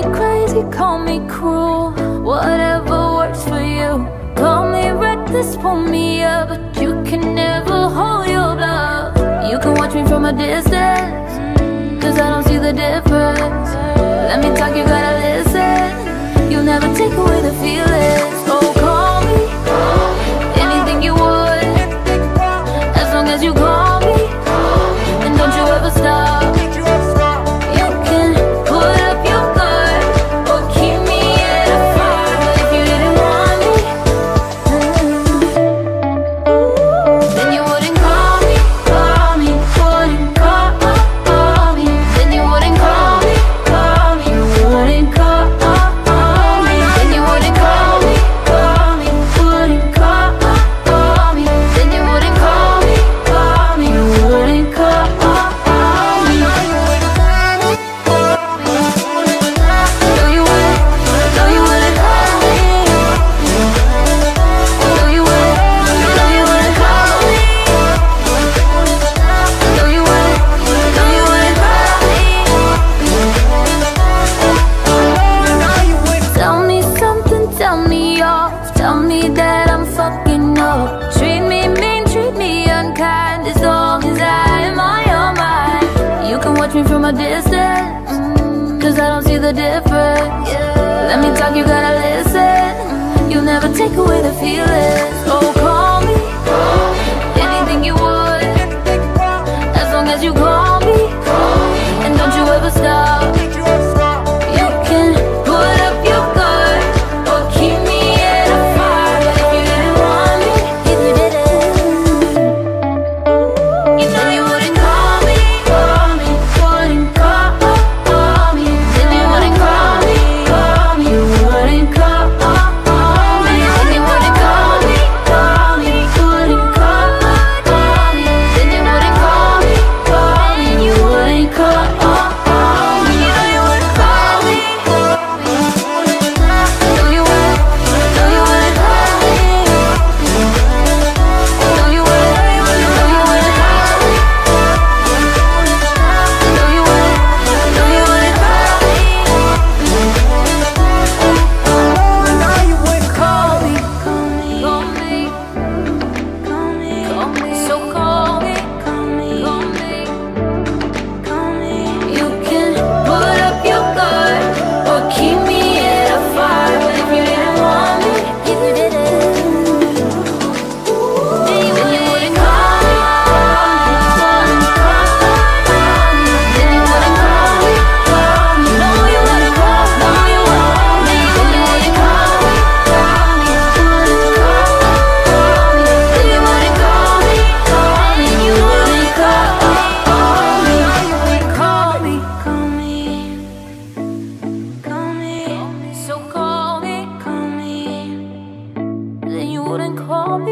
crazy, call me cruel, whatever works for you. Call me reckless, pull me up, but you can never hold your love. You can watch me from a distance, cause I don't see the difference. Let me talk, you gotta listen. You'll never take away the feelings. Oh, call me anything you would, as long as you call from a distance. Cause I don't see the difference. Let me talk, you gotta listen. You'll never take away the feeling. wouldn't call me